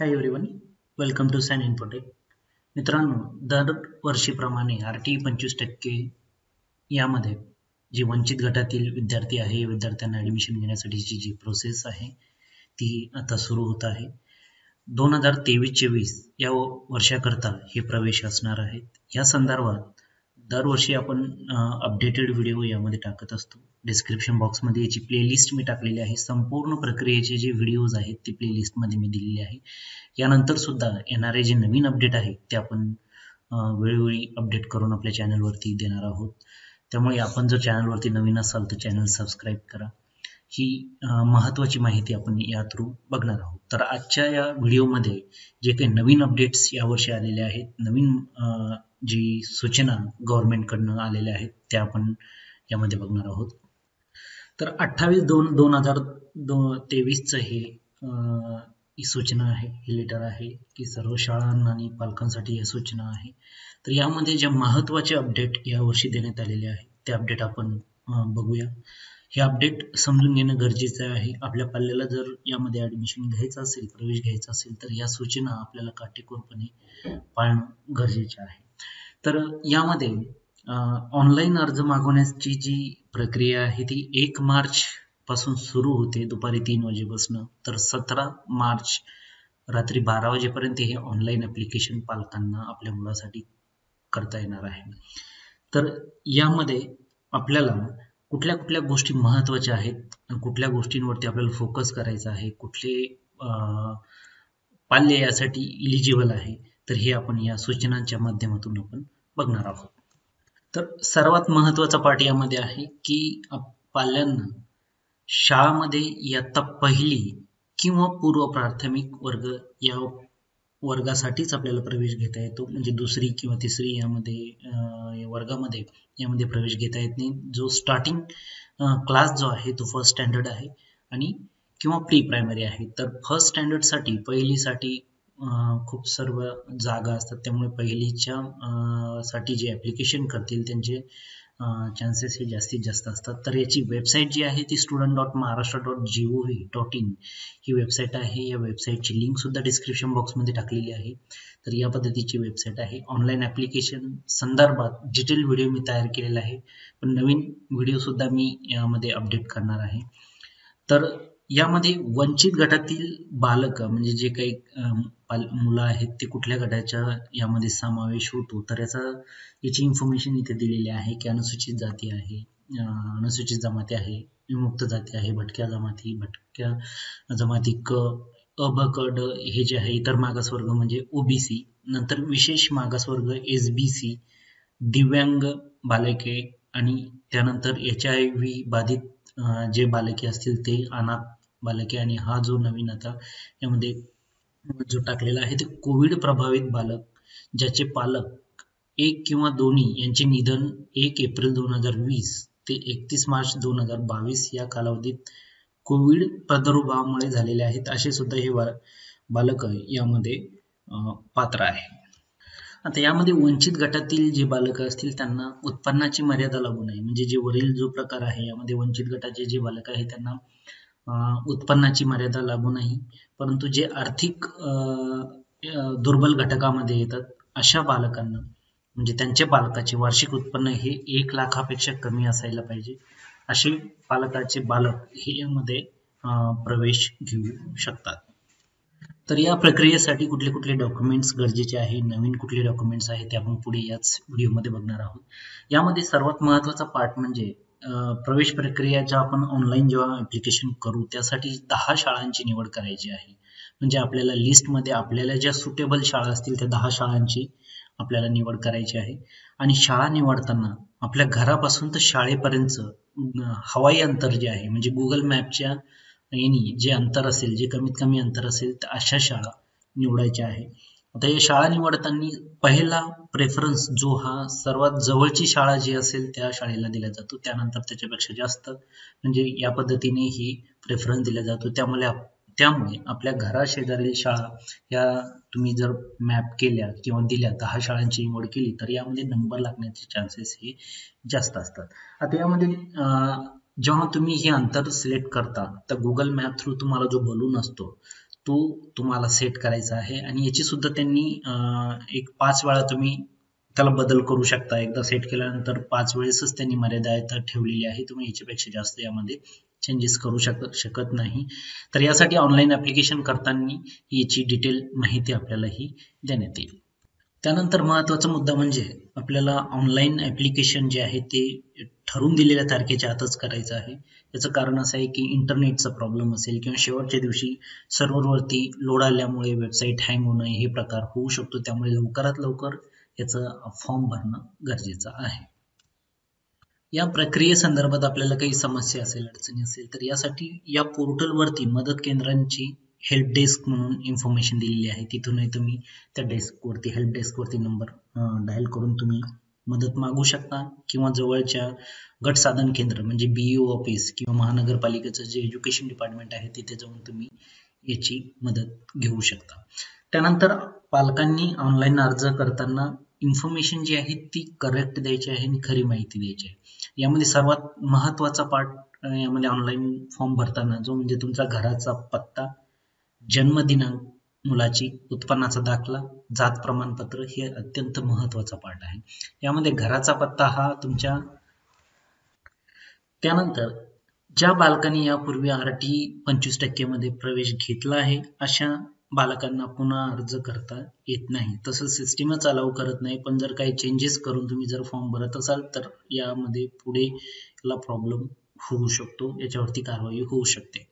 Hi everyone welcome to San Infotech मित्रांनो दरवर्षीप्रमाणे R T पंचवीस टक्के यामध्ये जी वंचित गटातील विद्यार्थी आहे विद्यार्थ्यांना ॲडमिशन घेण्यासाठीची जी प्रोसेस आहे ती आता सुरू होत आहे. दोन हजार तेवीस चोवीस या वर्षाकरता हे प्रवेश असणार आहेत. या संदर्भात दरवर्षी आपण अपडेटेड व्हिडिओ यामध्ये टाकत असतो. डिस्क्रिप्शन बॉक्समध्ये याची प्लेलिस्ट मी टाकलेली आहे. संपूर्ण प्रक्रियेचे जे व्हिडिओज आहेत ते प्लेलिस्टमध्ये मी दिलेले आहे. यानंतर सुद्धा येणारे जे नवीन अपडेट आहे ते आपण वेळोवेळी अपडेट करून आपल्या चॅनलवरती देणार आहोत. त्यामुळे आपण जर चॅनलवरती नवीन असाल तर चॅनल सबस्क्राईब करा. ही महत्त्वाची माहिती आपण या थ्रू बघणार आहोत. तर आजच्या या व्हिडिओमध्ये जे काही नवीन अपडेट्स यावर्षी आलेले आहेत नवीन जी सूचना गव्हर्नमेंटकडनं आलेल्या आहेत त्या आपण यामध्ये बघणार आहोत. तर अठ्ठावीस दोन दोन हजार दो तेवीसचं हे ही सूचना आहे हे लेटर आहे की सर्व शाळांना आणि पालकांसाठी या सूचना आहे. तर यामध्ये ज्या महत्त्वाचे अपडेट यावर्षी देण्यात आलेले आहे ते अपडेट आपण बघूया. हे अपडेट समजून घेणं गरजेचं आहे. आपल्या पाल्याला जर यामध्ये ॲडमिशन घ्यायचं असेल प्रवेश घ्यायचा असेल तर या सूचना आपल्याला काटेकोरपणे पाळणं गरजेचे आहे. तर यामध्ये ऑनलाईन अर्ज मागवण्याची जी प्रक्रिया आहे ती एक मार्च पासून सुरू होते दुपारी तीन वाजेपासून. तर सतरा मार्च रात्री बारा वाजेपर्यंत हे ऑनलाईन ॲप्लिकेशन पालकांना आपल्या मुलासाठी करता येणार आहे. तर यामध्ये आपल्याला कुठल्या कुठल्या गोष्टी महत्त्वाच्या आहेत कुठल्या गोष्टींवरती आपल्याला फोकस करायचा आहे कुठले पाल्य यासाठी इलिजिबल आहे तर हे आपण या सूचनांच्या माध्यमातून आपण बघणार आहोत. तर सर्वात महत्त्वाचा पाठ यामध्ये आहे की पाल्यांना शाळामध्ये इयत्ता पहिली किंवा पूर्व प्राथमिक वर्ग या वर्गासाठीच आपल्याला प्रवेश घेता येतो. म्हणजे दुसरी किंवा तिसरी यामध्ये वर्गामध्ये यामध्ये प्रवेश घेता येत नाही. जो स्टार्टिंग क्लास जो आहे तो फर्स्ट स्टँडर्ड आहे आणि किंवा प्री प्रायमरी आहे. तर फर्स्ट स्टँडर्डसाठी पहिलीसाठी खूप सर्व जागा असतात. त्यामुळे पहिलीच्या साठी जे ॲप्लिकेशन करतील त्यांचे चान्सेस हे जास्तीत जास्त असतात. तर याची वेबसाईट जी आहे ती student dot Maharashtra dot G O V dot in he website आहे. या वेबसाईटची लिंकसुद्धा डिस्क्रिप्शन बॉक्समध्ये टाकलेली आहे. तर या पद्धतीची वेबसाईट आहे. ऑनलाईन ॲप्लिकेशन संदर्भात डिटेल व्हिडिओ मी तयार केलेला आहे. पण नवीन व्हिडिओसुद्धा मी यामध्ये अपडेट करणार आहे. तर यामध्ये वंचित गटातील बालक म्हणजे जे काही मुलं आहेत ते कुठल्या गटाच्या यामध्ये समावेश होतो? तर याचा याची इन्फॉर्मेशन इथे दिलेली आहे की अनुसूचित जाती आहे अनुसूचित जमाती आहे विमुक्त जाती आहे भटक्या जमाती भटक्या जमाती क अ ब क ड हे जे आहे इतर मागासवर्ग म्हणजे ओबीसी नंतर विशेष मागासवर्ग एस बी सी दिव्यांग बालके आणि त्यानंतर एच आय व्ही बाधित जे बालके असतील ते अनाथ बालके आणि हा जो नवीन आता यामध्ये जो टाकलेला आहे ते कोविड प्रभावित बालक ज्याचे पालक एक किंवा दोन्ही यांचे निधन एक एप्रिल दोन हजार वीस ते एकतीस मार्च दोन हजार बावीस या कालावधीत कोविड प्रादुर्भावामुळे झालेले आहेत असे सुद्धा हे बालक यामध्ये पात्र आहे. आता यामध्ये वंचित गटातील जे बालक असतील त्यांना उत्पन्नाची मर्यादा लागू नये. म्हणजे जे वरील जो प्रकार आहे यामध्ये वंचित गटाचे जे बालक आहे त्यांना उत्पन्नाची मर्यादा लागू नाही. परंतु जे आर्थिक दुर्बल घटकामध्ये येतात अशा बालकांना म्हणजे त्यांच्या पालकाचे वार्षिक उत्पन्न हे एक लाखापेक्षा कमी असायला पाहिजे. असे पालकाचे बालक हे यामध्ये प्रवेश घेऊ शकतात. तर या प्रक्रियेसाठी कुठले कुठले डॉक्युमेंट्स गरजेचे आहे नवीन कुठले डॉक्युमेंट्स आहेत ते आपण पुढे याच व्हिडिओमध्ये बघणार आहोत. यामध्ये सर्वात महत्त्वाचा पार्ट म्हणजे प्रवेश प्रक्रियाच्या आपण ऑनलाईन जेव्हा ऍप्लिकेशन करू त्यासाठी दहा शाळांची निवड करायची आहे. म्हणजे आपल्याला लिस्टमध्ये आपल्याला ज्या सुटेबल शाळा असतील त्या दहा शाळांची आपल्याला निवड करायची आहे. आणि शाळा निवडताना आपल्या घरापासून तर शाळेपर्यंत हवाई अंतर जे आहे म्हणजे गुगल मॅपच्या यांनी जे अंतर असेल जे कमीत कमी अंतर असेल तर अशा शाळा निवडायच्या आहे. आता या शाळा निवडताना पहिला प्रेफरन्स जो हा सर्वात जवळची शाळा जी असेल त्या शाळेला दिला जातो. त्यानंतर त्याच्यापेक्षा जास्त म्हणजे या पद्धतीने ही प्रेफरन्स दिला जातो. त्यामुळे त्यामुळे आपल्या घराशेजारील शाळा या तुम्ही जर मॅप केल्या किंवा दिल्या दहा शाळांची निवड केली तर यामध्ये नंबर लागण्याचे चान्सेस हे जास्त असतात. आता यामध्ये जेव्हा तुम्ही हे अंतर सिलेक्ट करता तर गुगल मॅप थ्रू तुम्हाला जो बलून असतो तो तुम्हाला सेट करायचा आहे आणि याची सुद्धा त्यांनी एक पाच वेळा तुम्ही त्याला बदल करू शकता. एकदा सेट केल्यानंतर पाच वेळेसच त्यांनी मर्यादा ठेवलेली आहे. तुम्ही याच्यापेक्षा जास्त यामध्ये चेंजेस करू शकत शकत नाही. तर यासाठी ऑनलाईन ॲप्लिकेशन करताना याची डिटेल माहिती आपल्याला ही देण्यात येईल. त्यानंतर महत्त्वाचा मुद्दा म्हणजे आपल्याला ऑनलाईन ऍप्लिकेशन जे आहे ते ठरून दिलेल्या तारखेच्या आतच करायचं आहे. याचं कारण असं आहे की इंटरनेटचा प्रॉब्लेम असेल किंवा शेवटच्या दिवशी सर्व्हरवरती लोड आल्यामुळे वेबसाईट हँग होणं हे प्रकार होऊ शकतो. त्यामुळे लवकरात लवकर याचं फॉर्म भरणं गरजेचं आहे. या प्रक्रियेसंदर्भात आपल्याला काही समस्या असेल अडचणी असेल तर यासाठी या पोर्टलवरती मदत केंद्रांची हेल्प डेस्क म्हणून इन्फॉर्मेशन दिलेली आहे. तिथूनही तुम्ही त्या डेस्कवरती हेल्प डेस्कवरती नंबर डायल करून तुम्ही मदत मागू शकता किंवा जवळच्या गट साधन केंद्र म्हणजे बीईओ ऑफिस किंवा महानगरपालिकेचं जे एज्युकेशन डिपार्टमेंट आहे तिथे जाऊन तुम्ही याची मदत घेऊ शकता. त्यानंतर पालकांनी ऑनलाईन अर्ज करताना इन्फॉर्मेशन जी आहे ती करेक्ट द्यायची आहे आणि खरी माहिती द्यायची आहे. यामध्ये सर्वात महत्त्वाचा पार्ट यामध्ये ऑनलाईन फॉर्म भरताना जो म्हणजे तुमचा घराचा पत्ता जन्मदिनांक मुलाची उत्पन्नाचा दाखला जात प्रमाणपत्र हे अत्यंत महत्त्वाचा पार्ट आहे. यामध्ये घराचा पत्ता हा तुमच्या त्यानंतर ज्या बालकांनी यापूर्वी आर टी पंचवीस टक्केमध्ये प्रवेश घेतला आहे अशा बालकांना पुन्हा अर्ज करता येत नाही. तसं सिस्टीमच अलाव करत नाही पण जर काही चेंजेस करून तुम्ही जर फॉर्म भरत असाल तर यामध्ये पुढे ला प्रॉब्लेम होऊ शकतो. याच्यावरती कारवाई होऊ शकते.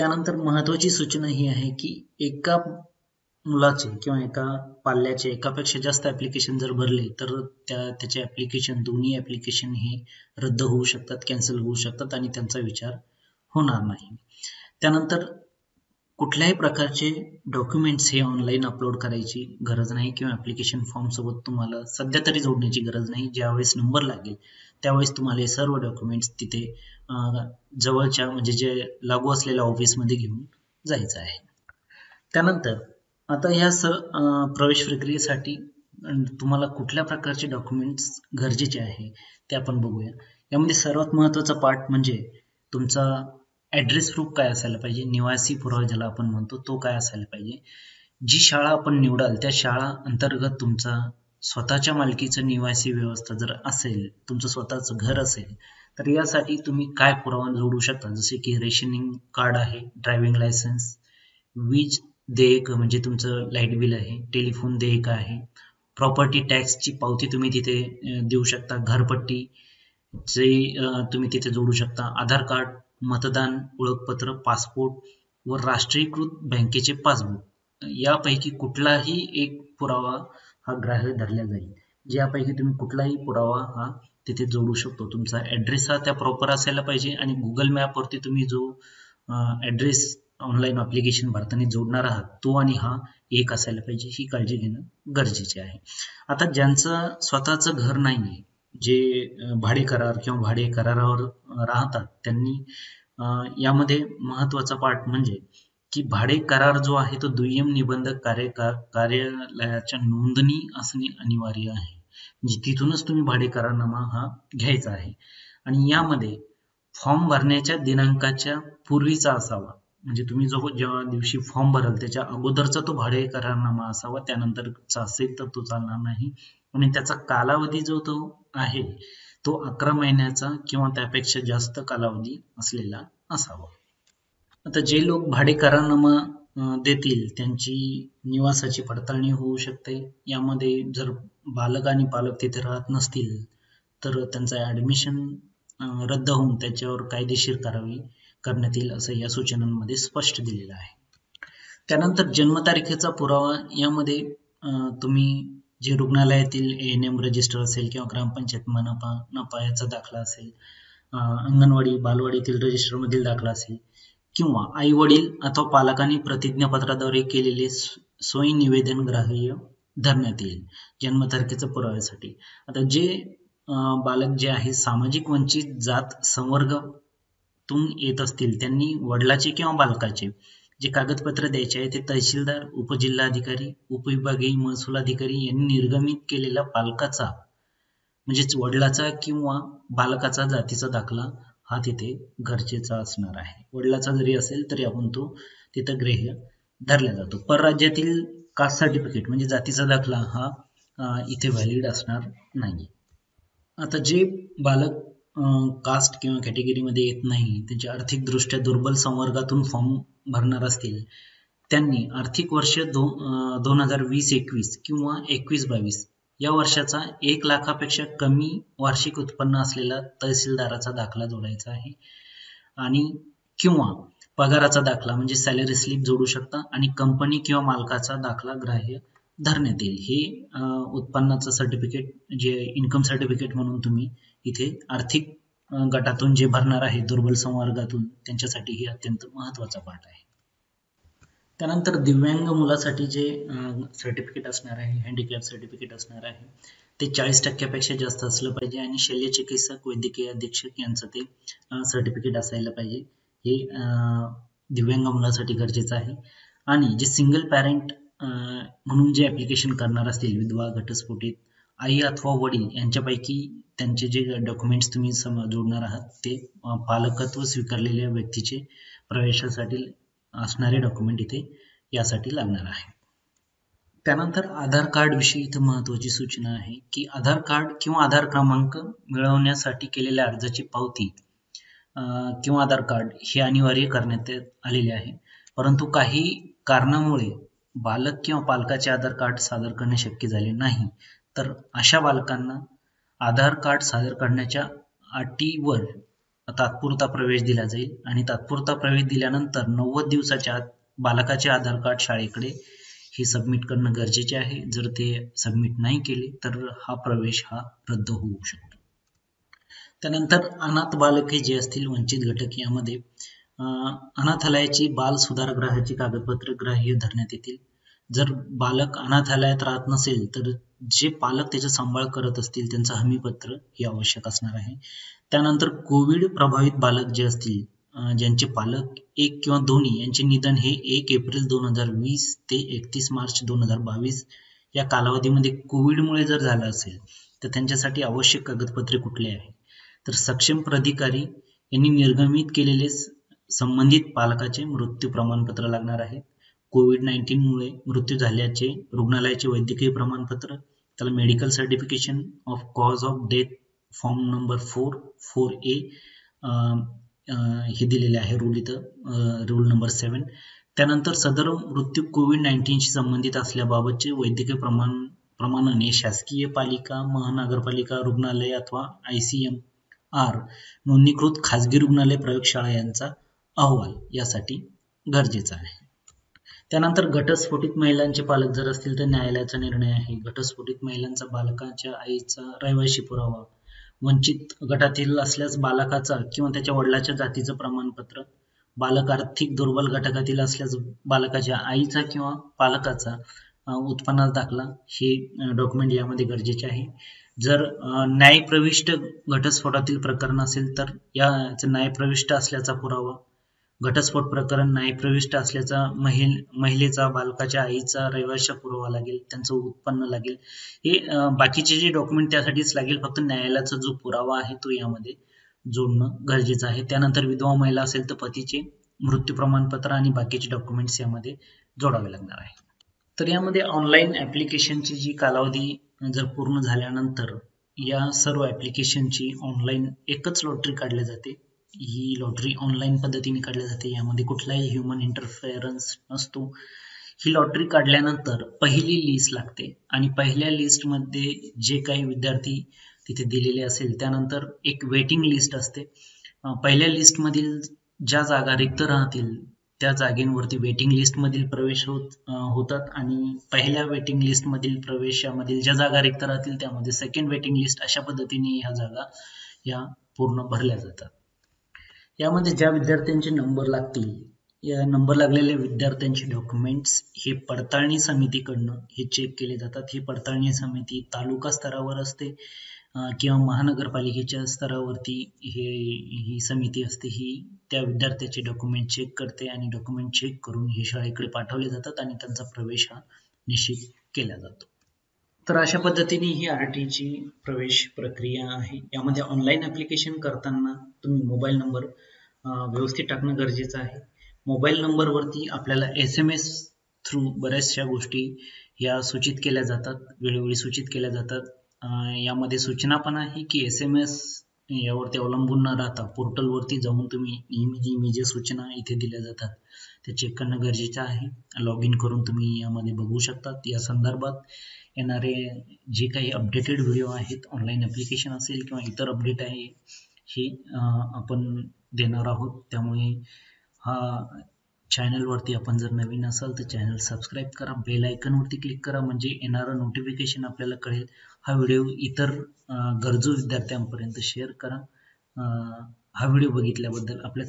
त्यानंतर महत्वाची सूचना ही आहे की एका मुलाचे किंवा एका पाल्याचे एकापेक्षा जास्त ऍप्लिकेशन जर भरले तर त्या त्याचे ऍप्लिकेशन दोन्ही ऍप्लिकेशन हे रद्द होऊ शकतात कॅन्सल होऊ शकतात आणि त्यांचा विचार होणार नाही. त्यानंतर कुठल्याही प्रकारचे डॉक्युमेंट्स हे ऑनलाईन अपलोड करायची गरज नाही किंवा ऍप्लिकेशन फॉर्म सोबत तुम्हाला सध्या तरी जोडण्याची गरज नाही. ज्यावेळेस नंबर लागेल त्यावेळेस तुम्हाला हे सर्व डॉक्युमेंट्स तिथे जवळच्या म्हणजे जे लागू असलेल्या ऑफिसमध्ये घेऊन जायचं आहे. त्यानंतर आता ह्या स प्रवेश प्रक्रियेसाठी तुम्हाला कुठल्या प्रकारचे डॉक्युमेंट्स गरजेचे आहे ते आपण बघूया. यामध्ये सर्वात महत्त्वाचा पार्ट म्हणजे तुमचा ॲड्रेस प्रूफ काय असायला पाहिजे निवासी पुरावा ज्याला आपण म्हणतो तो काय असायला पाहिजे. जी शाळा आपण निवडाल त्या शाळा अंतर्गत तुमचा स्वतःच्या मालकीचं निवासी व्यवस्था जर असेल तुमचं स्वतःचं घर असेल तर यासाठी तुम्ही काय पुरावा जोडू शकता? जसे की रेशनिंग कार्ड आहे ड्रायव्हिंग लायसन्स वीज देयक म्हणजे तुमचं लाइट बिल आहे टेलिफोन देयक आहे प्रॉपर्टी टॅक्सची पावती तुम्ही तिथे देऊ शकता घरपट्टी जे तुम्ही तिथे जोडू शकता आधार कार्ड मतदान ओळखपत्र पासपोर्ट व राष्ट्रीयकृत बँकेचे पासबुक. यापैकी कुठलाही एक पुरावा हा ग्राह्य धरला जाईल. ज्यापैकी तुम्ही कुठलाही पुरावा हा तिथे जोडू शकतो. तुमचा ऍड्रेस हा त्या प्रॉपर असायला पाहिजे आणि गुगल मॅपवरती तुम्ही जो ऍड्रेस ऑनलाईन अप्लिकेशन भरताना जोडणार आहात तो आणि हा एक असायला पाहिजे. ही काळजी घेणं गरजेचे आहे. आता ज्यांचं स्वतःचं घर नाहीये जे भाडे करार किंवा भाडे करारावर राहतात त्यांनी यामध्ये महत्त्वाचा पार्ट म्हणजे की भाडे करार जो आहे तो दुय्यम निबंधक कार्य कार्यालयाच्या नोंदणी असणे अनिवार्य आहे. म्हणजे तिथूनच तुम्ही भाडे करारनामा हा घ्यायचा आहे. आणि यामध्ये फॉर्म भरण्याच्या दिनांकाच्या पूर्वीचा असावा. म्हणजे तुम्ही जो जेव्हा दिवशी फॉर्म भराल त्याच्या अगोदरचा तो भाडे करारनामा असावा त्यानंतरचा असेल तर तो चालणार नाही. आणि त्याचा कालावधी जो तो आहे तो अकरा महिन्याचा किंवा त्यापेक्षा जास्त कालावधी असलेला असावा. आता जे लोक भाडेकरारनामा देतील त्यांची निवासाची पडताळणी होऊ शकते. यामध्ये जर बालक आणि पालक तिथे राहत नसतील तर त्यांचं ॲडमिशन रद्द होऊन त्याच्यावर कायदेशीर कारवाई करण्यात येईल असं या सूचनांमध्ये स्पष्ट दिलेलं आहे. त्यानंतर जन्मतारखेचा पुरावा यामध्ये तुम्ही जे रुग्णालयातील ए एन एम रजिस्टर असेल किंवा ग्रामपंचायत मनपा नपा याचा दाखला असेल अंगणवाडी बालवाडीतील रजिस्टरमधील दाखला असेल किंवा आई वडील अथवा पालकांनी प्रतिज्ञापत्राद्वारे केलेले सोयी निवेदन ग्राह्य धरण्यात येईल जन्मतारखेच्या पुराव्यासाठी. आता जे बालक जे आहे सामाजिक वंचित जात संवर्गातून येत असतील त्यांनी वडिलाचे किंवा बालकाचे जे कागदपत्र द्यायचे आहे ते तहसीलदार उपजिल्हाधिकारी उपविभागीय महसूल अधिकारी यांनी निर्गमित केलेला पालकाचा म्हणजेच वडिलाचा किंवा बालकाचा जातीचा दाखला हा तिथे गरजेचा असणार आहे. वडिलाचा जरी असेल तरी आपण तो तिथं ग्रेह्य धरला जातो. परराज्यातील कास्ट सर्टिफिकेट म्हणजे जातीचा दाखला हा इथे व्हॅलिड असणार नाही. आता जे बालक कास्ट किंवा कॅटेगरीमध्ये येत नाही त्यांचे आर्थिकदृष्ट्या दुर्बल संवर्गातून फॉर्म भरणार असतील त्यांनी आर्थिक वर्ष दो दोन हजार वीस एकवीस किंवा एकवीस बावीस या वर्षाचा एक लाखापेक्षा कमी वार्षिक उत्पन्न असलेला तहसीलदाराचा दाखला जोडायचा आहे. आणि किंवा पगाराचा दाखला म्हणजे सॅलरी स्लिप जोडू शकता आणि कंपनी किंवा मालकाचा दाखला ग्राह्य धरण्यात येईल. हे उत्पन्नाचं सर्टिफिकेट जे इन्कम सर्टिफिकेट म्हणून तुम्ही इथे आर्थिक गटातून जे भरणार आहे दुर्बल संवर्गातून त्यांच्यासाठी हे अत्यंत महत्त्वाचा पाठ आहे. त्यानंतर दिव्यांग मुलासाठी जे सर्टिफिकेट असणार आहे हँडिकॅप सर्टिफिकेट असणार आहे ते चाळीस टक्क्यापेक्षा जास्त असलं पाहिजे आणि शल्य चिकित्सक वैद्यकीय अधीक्षक यांचं ते सर्टिफिकेट असायला पाहिजे. हे दिव्यांग मुलासाठी गरजेचं आहे. आणि जे सिंगल पॅरेंट म्हणून जे ॲप्लिकेशन करणार असतील विधवा घटस्फोटित आई अथवा वडील यांच्यापैकी त्यांचे जे डॉक्युमेंट्स तुम्ही सम जोडणार आहात ते पालकत्व स्वीकारलेल्या व्यक्तीचे प्रवेशासाठी असणारे डॉक्युमेंट इथे यासाठी लागणार आहे. त्यानंतर आधार कार्ड विषयी इथं महत्वाची सूचना आहे की आधार कार्ड किंवा आधार क्रमांक मिळवण्यासाठी केलेल्या अर्जाची पावती किंवा आधार कार्ड हे अनिवार्य करण्यात आलेले आहे. परंतु काही कारणामुळे बालक किंवा पालकाचे आधार कार्ड सादर करणे शक्य झाले नाही. तर अशा बालकांना आधार कार्ड सादर करण्याच्या अटीवर तात्पुरता प्रवेश दिला जाईल. आणि तात्पुरता प्रवेश दिल्यानंतर नव्वद दिवसाच्या आत बालकाचे आधार कार्ड शाळेकडे हे सबमिट करणं गरजेचे आहे. जर ते सबमिट नाही केले तर हा प्रवेश हा रद्द होऊ शकतो. त्यानंतर अनाथ बालके जे असतील वंचित घटक यामध्ये अनाथालयाची बाल सुधारगृहाची कागदपत्र ग्राह्य धरण्यात येतील. जर बालक अनाथालयात राहत नसेल तर जे पालक त्याचा सांभाळ करत असतील त्यांचं हमीपत्र हे आवश्यक असणार आहे. त्यानंतर कोविड प्रभावित बालक जे असतील ज्यांचे पालक एक किंवा दोन्ही यांचे निधन हे एक एप्रिल दोन हजार वीस ते एकतीस मार्च दोन हजार बावीस या कालावधीमध्ये कोविडमुळे जर झालं असेल तर त्यांच्यासाठी आवश्यक कागदपत्रे कुठले आहे तर सक्षम प्राधिकारी यांनी निर्गमित केलेले संबंधित पालकाचे मृत्यू प्रमाणपत्र लागणार आहे. कोविड नाईन्टीनमुळे मृत्यू झाल्याचे रुग्णालयाचे वैद्यकीय प्रमाणपत्र त्याला medical certification of cause of death form number four four A हे दिलेले आहे रूल इथं रूल नंबर सेवन त्यानंतर सदर मृत्यू कोविड नाईन्टीनशी संबंधित असल्याबाबतचे वैद्यकीय प्रमाण प्रमाणाने शासकीय पालिका महानगरपालिका रुग्णालय अथवा आय सी एम आर नोंदणीकृत खाजगी रुग्णालय प्रयोगशाळा यांचा अहवाल यासाठी गरजेचा आहे. त्यानंतर घटस्फोटित महिलांचे पालक जर असतील तर न्यायालयाचा निर्णय आहे. घटस्फोटित महिलांचा बालकाच्या आईचा रहिवाशी पुरावा वंचित गटातील असल्यास बालकाचा किंवा त्याच्या वडिलाच्या जातीचं प्रमाणपत्र बालक आर्थिक दुर्बल घटकातील असल्यास बालकाच्या आईचा किंवा पालकाचा उत्पन्नाचा दाखला हे डॉक्युमेंट यामध्ये गरजेचे आहे. जर न्यायप्रविष्ट घटस्फोटातील प्रकरण असेल तर या न्यायप्रविष्ट असल्याचा पुरावा घटस्फोट प्रकरण न्यायप्रविष्ट असल्याचा महिल महिलेचा बालकाच्या आईचा रहिवाशा पुरावा लागेल त्यांचं उत्पन्न लागेल. हे बाकीचे जे डॉक्युमेंट त्यासाठीच लागेल फक्त न्यायालयाचा जो पुरावा आहे तो यामध्ये जोडणं गरजेचं आहे. त्यानंतर विधवा महिला असेल तर पतीचे मृत्यू प्रमाणपत्र आणि बाकीचे डॉक्युमेंट्स यामध्ये जोडावे लागणार आहे. तर यामध्ये ऑनलाईन ॲप्लिकेशनची जी कालावधी जर पूर्ण झाल्यानंतर या सर्व ॲप्लिकेशनची ऑनलाईन एकच लॉटरी काढली जाते. ही लॉटरी ऑनलाईन पद्धतीने काढली जाते. यामध्ये कुठलाही ह्युमन इंटरफेरन्स नसतो. ही लॉटरी काढल्यानंतर पहिली लिस्ट लागते. आणि पहिल्या लिस्टमध्ये जे काही विद्यार्थी तिथे दिलेले असेल त्यानंतर एक वेटिंग लिस्ट असते. पहिल्या लिस्टमधील ज्या जागा रिक्त राहतील त्या जागेंवरती वेटिंग लिस्टमधील प्रवेश होत होतात. आणि पहिल्या वेटिंग लिस्टमधील प्रवेशामधील ज्या जागा रिक्त राहतील त्यामध्ये सेकंड वेटिंग लिस्ट अशा पद्धतीने ह्या जागा या पूर्ण भरल्या जातात. यामध्ये ज्या विद्यार्थ्यांचे नंबर लागतील या नंबर लागलेल्या विद्यार्थ्यांचे डॉक्युमेंट्स हे पडताळणी समितीकडनं हे चेक केले जातात. ही पडताळणी समिती तालुका स्तरावर असते किंवा महानगरपालिकेच्या स्तरावरती हे ही समिती असते. ही त्या विद्यार्थ्याचे डॉक्युमेंट चेक करते आणि डॉक्युमेंट चेक करून हे शाळेकडे पाठवले जातात आणि त्यांचा प्रवेश हा निश्चित केला जातो. तर अशा पद्धतीने ही आर टीची प्रवेश प्रक्रिया आहे. यामध्ये ऑनलाईन ॲप्लिकेशन करताना तुम्ही मोबाईल नंबर व्यवस्थित टाकणं गरजेचं आहे. मोबाईल नंबरवरती आपल्याला एस एम एस थ्रू बऱ्याचशा गोष्टी या सूचित केल्या जातात वेळोवेळी सूचित केल्या जातात. यामध्ये सूचना पण आहे की एस एम एस यावरती अवलंबून न राहता पोर्टलवरती जाऊन तुम्ही नेहमी नेहमी ज्या सूचना इथे दिल्या जातात ते चेक करणं गरजेचं आहे. लॉग इन करून तुम्ही यामध्ये बघू शकतात. या संदर्भात येणारे जे काही अपडेटेड व्हिडिओ आहेत ऑनलाईन ॲप्लिकेशन असेल किंवा इतर अपडेट आहे हे आपण देणार आहोत. त्यामुळे हा चॅनलवरती आपण जर नवीन असाल तर चॅनल सबस्क्राईब करा. बेल आयकनवरती क्लिक करा. म्हणजे येणारं नोटिफिकेशन आपल्याला कळेल. हा व्हिडिओ इतर गरजू विद्यार्थ्यांपर्यंत शेअर करा. हा व्हिडिओ बघितल्याबद्दल आपल्या